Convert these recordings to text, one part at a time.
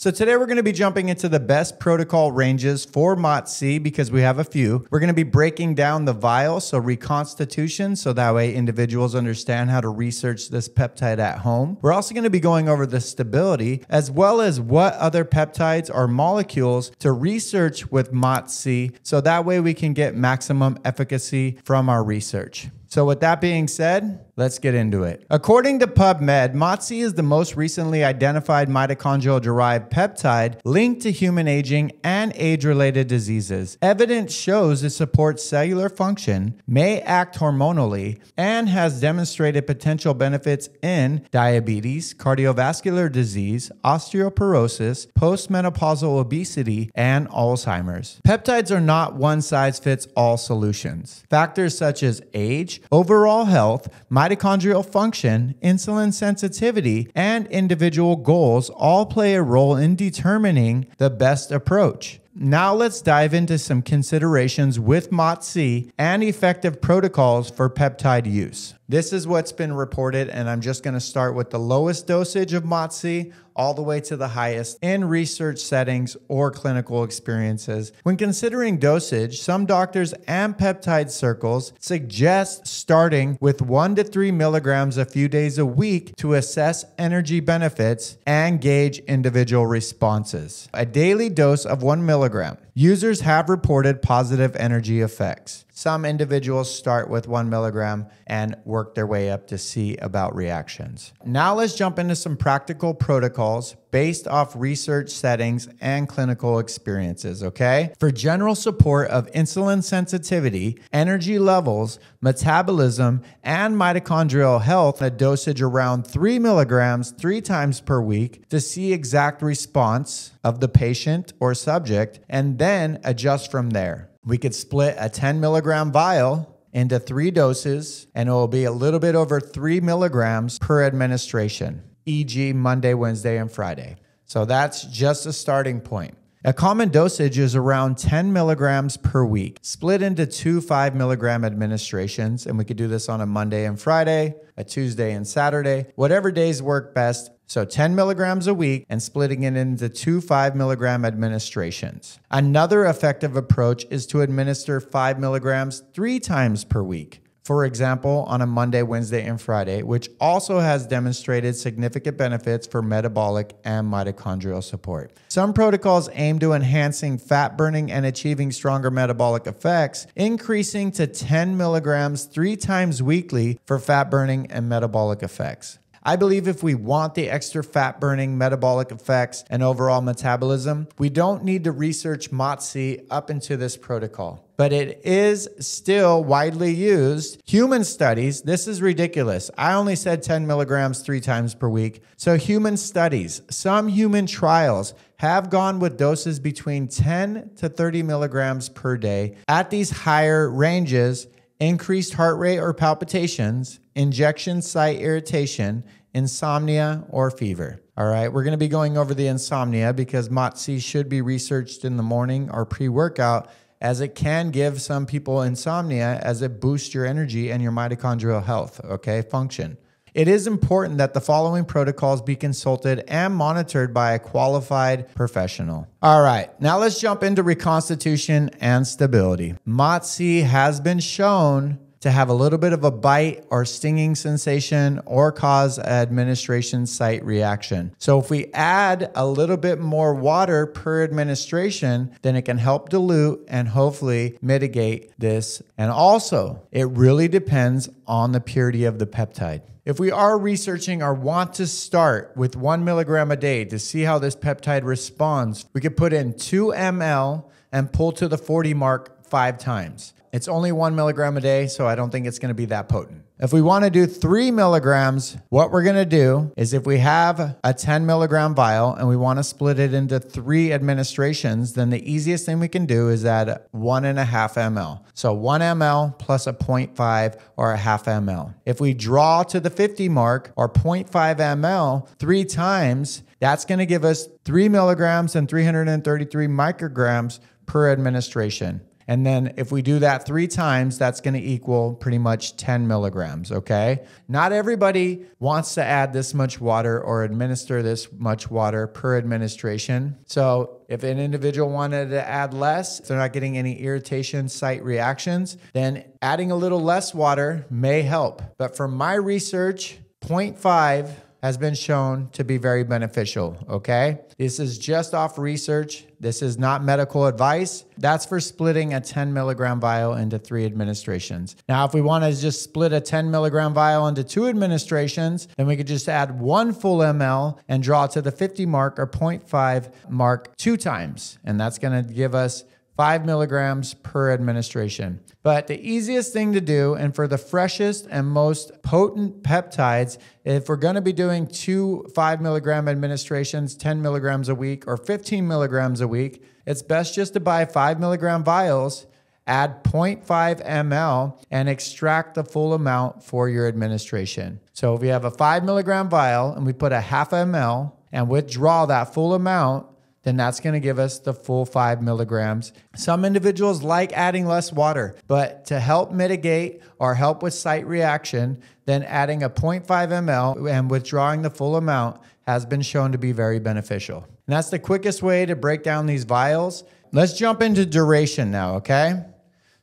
So today we're going to be jumping into the best protocol ranges for MOTS-c because we have a few. We're going to be breaking down the vial, so reconstitution, so that way individuals understand how to research this peptide at home. We're also going to be going over the stability as well as what other peptides or molecules to research with MOTS-c, so that way we can get maximum efficacy from our research. So with that being said, let's get into it. According to PubMed, MOTS-c is the most recently identified mitochondrial-derived peptide linked to human aging and age-related diseases. Evidence shows it supports cellular function, may act hormonally, and has demonstrated potential benefits in diabetes, cardiovascular disease, osteoporosis, postmenopausal obesity, and Alzheimer's. Peptides are not one-size-fits-all solutions. Factors such as age, overall health, mitochondrial function, insulin sensitivity, and individual goals all play a role in determining the best approach. Now let's dive into some considerations with MOTS-c and effective protocols for peptide use. This is what's been reported, and I'm just going to start with the lowest dosage of MOTS-c all the way to the highest in research settings or clinical experiences. When considering dosage, some doctors and peptide circles suggest starting with one to three milligrams a few days a week to assess energy benefits and gauge individual responses. A daily dose of one milligram. Telegram. Users have reported positive energy effects. Some individuals start with one milligram and work their way up to see about reactions. Now let's jump into some practical protocols based off research settings and clinical experiences, okay? For general support of insulin sensitivity, energy levels, metabolism, and mitochondrial health, a dosage around three milligrams three times per week to see exact response of the patient or subject, and then adjust from there. We could split a 10 milligram vial into three doses, and it will be a little bit over three milligrams per administration, e.g., Monday, Wednesday, and Friday. So that's just a starting point. A common dosage is around 10 milligrams per week, split into two 5 milligram administrations. And we could do this on a Monday and Friday, a Tuesday and Saturday, whatever days work best. So 10 milligrams a week and splitting it into two 5 milligram administrations. Another effective approach is to administer 5 milligrams three times per week. For example, on a Monday, Wednesday, and Friday, which also has demonstrated significant benefits for metabolic and mitochondrial support. Some protocols aim to enhancing fat burning and achieving stronger metabolic effects, increasing to 10 milligrams three times weekly for fat burning and metabolic effects. I believe if we want the extra fat burning, metabolic effects, and overall metabolism, we don't need to research MOTS-c up into this protocol. But it is still widely used. Human studies, this is ridiculous. I only said 10 milligrams three times per week. So, human studies, some human trials have gone with doses between 10 to 30 milligrams per day. At these higher ranges, increased heart rate or palpitations, injection site irritation, insomnia, or fever. All right, we're going to be going over the insomnia because MOTS-c should be researched in the morning or pre workout as it can give some people insomnia as it boosts your energy and your mitochondrial health, okay, function. It is important that the following protocols be consulted and monitored by a qualified professional. All right, now let's jump into reconstitution and stability. MOTS-c has been shown to have a little bit of a bite or stinging sensation or cause administration site reaction. So if we add a little bit more water per administration, then it can help dilute and hopefully mitigate this. And also, it really depends on the purity of the peptide. If we are researching or want to start with one milligram a day to see how this peptide responds, we could put in two ml and pull to the 40 mark five times. It's only one milligram a day, so I don't think it's going to be that potent. If we want to do three milligrams, what we're going to do is if we have a 10 milligram vial and we want to split it into three administrations, then the easiest thing we can do is add one and a half ml. So one ml plus a 0.5 or a half ml. If we draw to the 50 mark or 0.5 ml three times, that's going to give us three milligrams and 333 micrograms per administration. And then if we do that three times, that's going to equal pretty much 10 milligrams. Okay. Not everybody wants to add this much water or administer this much water per administration. So if an individual wanted to add less, if they're not getting any irritation site reactions, then adding a little less water may help. But from my research, 0.5 has been shown to be very beneficial. Okay. This is just off research. This is not medical advice. That's for splitting a 10 milligram vial into three administrations. Now, if we want to just split a 10 milligram vial into two administrations, then we could just add one full ml and draw to the 50 mark or 0.5 mark two times. And that's going to give us five milligrams per administration. But the easiest thing to do, and for the freshest and most potent peptides, if we're going to be doing two five milligram administrations, 10 milligrams a week, or 15 milligrams a week, it's best just to buy five milligram vials add 0.5 ml and extract the full amount for your administration. So if we have a five milligram vial and we put a half ml and withdraw that full amount, then that's going to give us the full five milligrams. Some individuals like adding less water, but to help mitigate or help with site reaction, then adding a 0.5 ml and withdrawing the full amount has been shown to be very beneficial. And that's the quickest way to break down these vials. Let's jump into duration now, okay?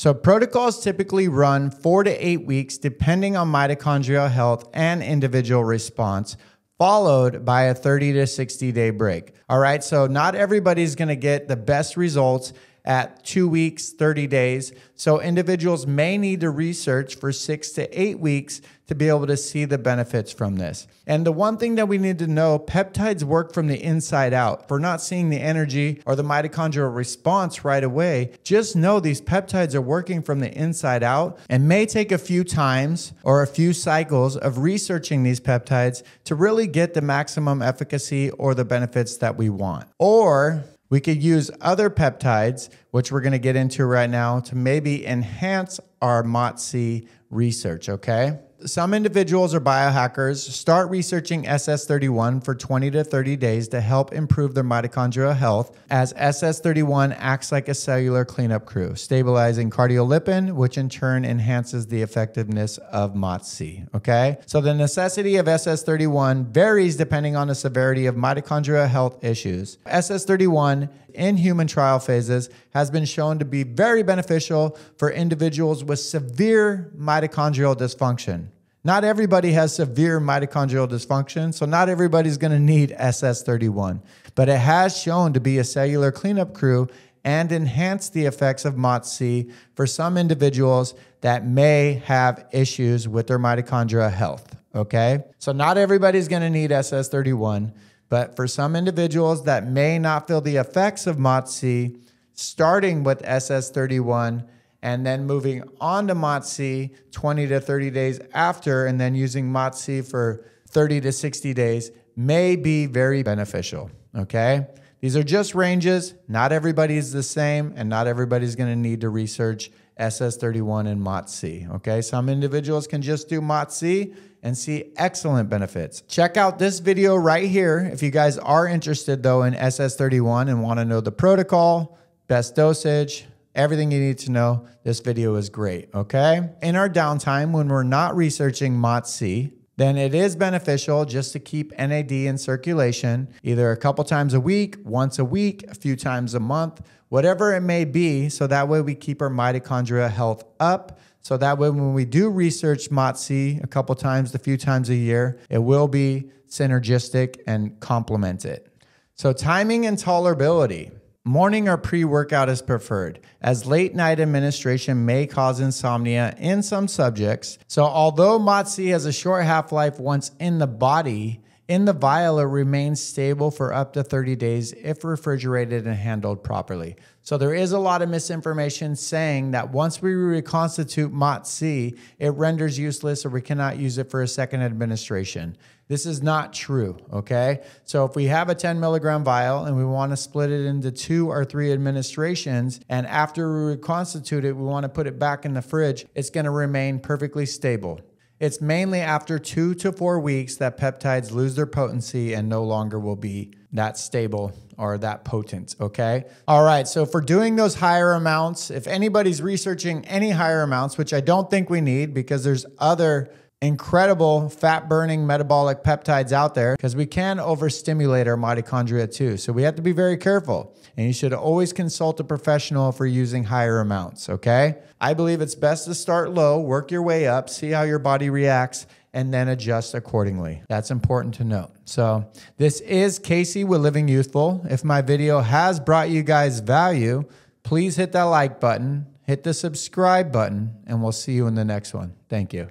So protocols typically run four to eight weeks depending on mitochondrial health and individual response followed by a 30 to 60 day break. All right, so not everybody's gonna get the best results at two weeks, 30 days. So individuals may need to research for six to eight weeks to be able to see the benefits from this. And the one thing that we need to know peptides work from the inside out. We're not seeing the energy or the mitochondrial response right away, just know these peptides are working from the inside out and may take a few times or a few cycles of researching these peptides to really get the maximum efficacy or the benefits that we want. Or we could use other peptides, which we're going to get into right now, to maybe enhance our MOTS-c research, okay? Some individuals or biohackers start researching SS31 for 20 to 30 days to help improve their mitochondrial health, as SS31 acts like a cellular cleanup crew, stabilizing cardiolipin, which in turn enhances the effectiveness of MOTS-c. Okay, so the necessity of SS31 varies depending on the severity of mitochondrial health issues. SS31 in human trial phases has been shown to be very beneficial for individuals with severe mitochondrial dysfunction. Not everybody has severe mitochondrial dysfunction, so not everybody's going to need SS31, but it has shown to be a cellular cleanup crew and enhance the effects of MOTS-c for some individuals that may have issues with their mitochondria health. Okay, so not everybody's going to need SS31, but for some individuals that may not feel the effects of MOTS-c, starting with SS31 and then moving on to MOTS-c 20 to 30 days after, and then using MOTS-c for 30 to 60 days may be very beneficial. Okay. These are just ranges. Not everybody is the same, and not everybody's going to need to research SS31 and MOTS-c. Okay. Some individuals can just do MOTS-c and see excellent benefits. Check out this video right here if you guys are interested though in SS31 and want to know the protocol, best dosage, everything you need to know. This video is great, okay? In our downtime when we're not researching MOTS-c, then it is beneficial just to keep NAD in circulation either a couple times a week, once a week, a few times a month, whatever it may be, so that way we keep our mitochondria health up so that way, when we do research MOTS-c a couple times, a few times a year, it will be synergistic and complement it. So, timing and tolerability. Morning or pre workout is preferred, as late night administration may cause insomnia in some subjects. So, although MOTS-c has a short half life once in the body, in the vial, it remains stable for up to 30 days if refrigerated and handled properly. So there is a lot of misinformation saying that once we reconstitute MOTS-c, it renders useless or we cannot use it for a second administration. This is not true, okay? So if we have a 10 milligram vial and we want to split it into two or three administrations, and after we reconstitute it, we want to put it back in the fridge, it's going to remain perfectly stable. It's mainly after two to four weeks that peptides lose their potency and no longer will be that stable or that potent, okay? All right, so for doing those higher amounts, if anybody's researching any higher amounts, which I don't think we need because there's other incredible fat burning metabolic peptides out there because we can overstimulate our mitochondria too. So we have to be very careful. And you should always consult a professional for using higher amounts, okay? I believe it's best to start low, work your way up, see how your body reacts, and then adjust accordingly. That's important to note. So, this is Casey with Living Youthful. If my video has brought you guys value, please hit that like button, hit the subscribe button, and we'll see you in the next one. Thank you.